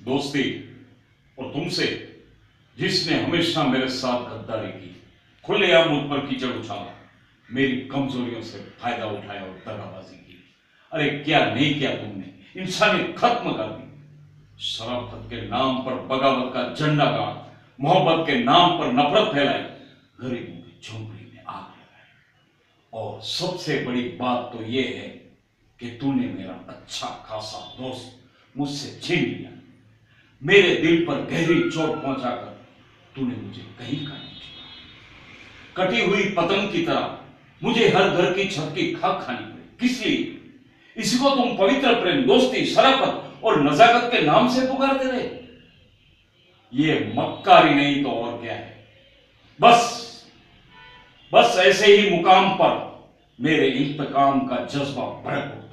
दोस्ती, और तुमसे जिसने हमेशा मेरे साथ गद्दारी की, खुले खुलेआम मुझ पर कीचड़ उछाला, मेरी कमजोरियों से फ़ायदा उठाया और दगाबाजी की। अरे क्या नहीं किया तुमने? इंसानियत खत्म कर दी। शराफत के नाम पर बगावत का झंडा गाड़, मोहब्बत के नाम पर नफरत फैलाई गरीबों की झोंपड़ी में आग लगाई और सबसे बड़ी बात तो यह है कि तूने मेरा अच्छा खासा दोस्त मुझसे छीन लिया। मेरे दिल पर गहरी चोट पहुंचाकर तूने मुझे कहीं का नहीं कटी हुई पतंग की तरह मुझे हर घर की छत की खाक खानी पड़ी। किस लिए? इसको तुम पवित्र प्रेम, दोस्ती, शराफत और नजाकत के नाम से पुकारते रहे। ये मक्कारी नहीं तो और क्या है? बस बस ऐसे ही मुकाम पर मेरे इंतकाम का जज्बा भड़क उठा